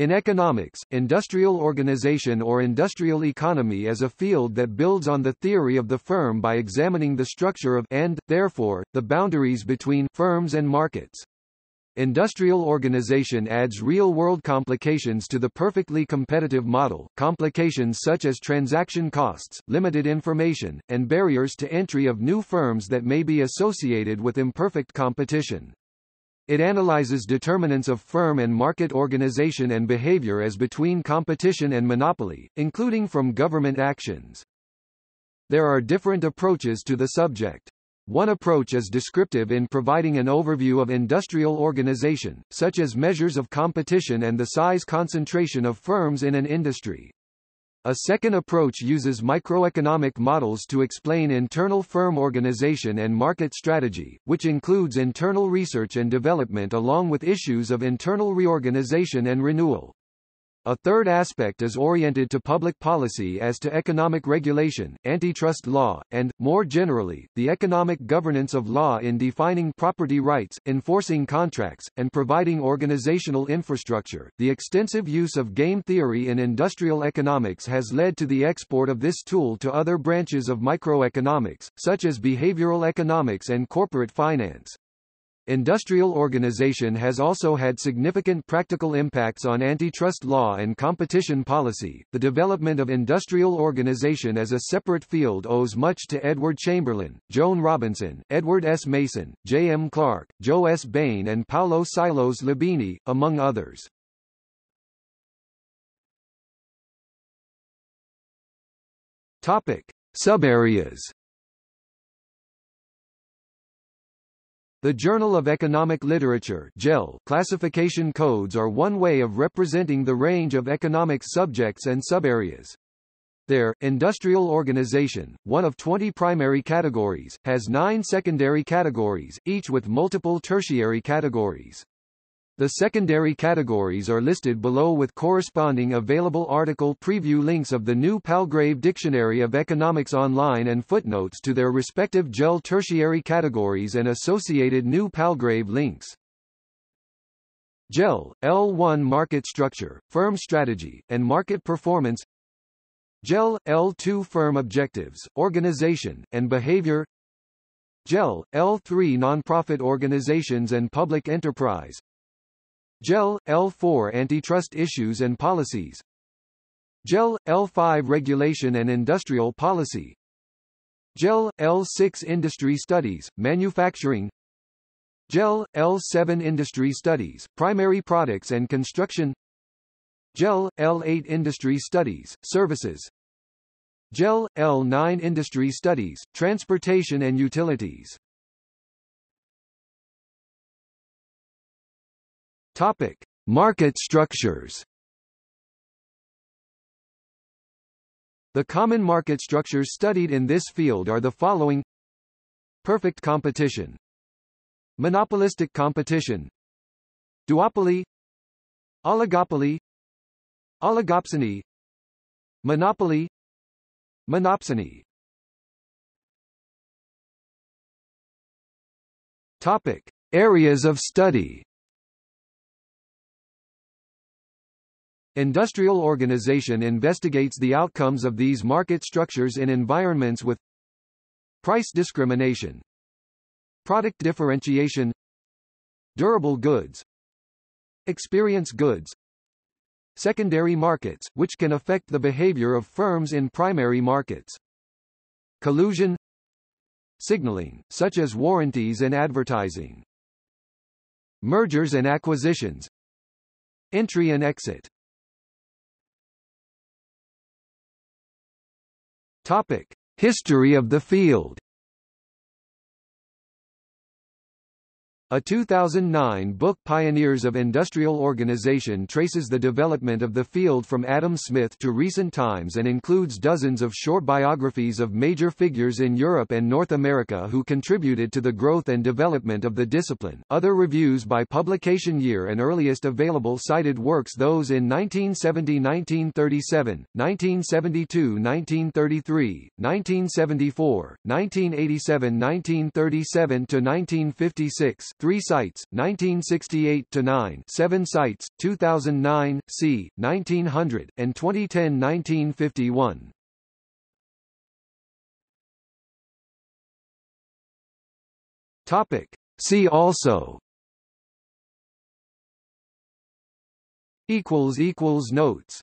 In economics, industrial organization or industrial economy is a field that builds on the theory of the firm by examining the structure of and, therefore, the boundaries between firms and markets. Industrial organization adds real-world complications to the perfectly competitive model, complications such as transaction costs, limited information, and barriers to entry of new firms that may be associated with imperfect competition. It analyzes determinants of firm and market organization and behavior as between competition and monopoly, including from government actions. There are different approaches to the subject. One approach is descriptive in providing an overview of industrial organization, such as measures of competition and the size concentration of firms in an industry. A second approach uses microeconomic models to explain internal firm organization and market strategy, which includes internal research and development along with issues of internal reorganization and renewal. A third aspect is oriented to public policy as to economic regulation, antitrust law, and, more generally, the economic governance of law in defining property rights, enforcing contracts, and providing organizational infrastructure. The extensive use of game theory in industrial economics has led to the export of this tool to other branches of microeconomics, such as behavioral economics and corporate finance. Industrial organization has also had significant practical impacts on antitrust law and competition policy. The development of industrial organization as a separate field owes much to Edward Chamberlin, Joan Robinson, Edward S. Mason, J. M. Clark, Joe S. Bain and Paolo Sylos Labini, among others. Topic. Subareas The Journal of Economic Literature classification codes are one way of representing the range of economic subjects and subareas. Their industrial organization, one of 20 primary categories, has nine secondary categories, each with multiple tertiary categories. The secondary categories are listed below with corresponding available article preview links of the new Palgrave Dictionary of Economics Online and footnotes to their respective JEL tertiary categories and associated new Palgrave links. JEL, L1 Market Structure, Firm Strategy, and Market Performance. JEL, L2 Firm Objectives, Organization, and Behavior. JEL, L3 Nonprofit Organizations and Public Enterprise JEL, L4 Antitrust Issues and Policies. JEL, L5 Regulation and Industrial Policy. JEL, L6 Industry Studies, Manufacturing. JEL, L7 Industry Studies, Primary Products and Construction. JEL, L8 Industry Studies, Services. JEL, L9 Industry Studies, Transportation and Utilities Topic: Market structures. The common market structures studied in this field are the following: Perfect competition, monopolistic competition, duopoly, oligopoly, oligopsony, monopoly, monopsony. Topic: Areas of study. Industrial organization investigates the outcomes of these market structures in environments with price discrimination, product differentiation, durable goods, experience goods, secondary markets, which can affect the behavior of firms in primary markets, collusion, signaling, such as warranties and advertising, mergers and acquisitions, entry and exit. Topic: History of the field. A 2009 book Pioneers of Industrial Organization traces the development of the field from Adam Smith to recent times and includes dozens of short biographies of major figures in Europe and North America who contributed to the growth and development of the discipline. Other reviews by publication year and earliest available cited works those in 1970-1937, 1972-1933, 1974, 1987-1937 to 1956, 3 sites, 1968-9 7 sites, 2009, c. 1900, and 2010-1951. Topic. See also equals equals notes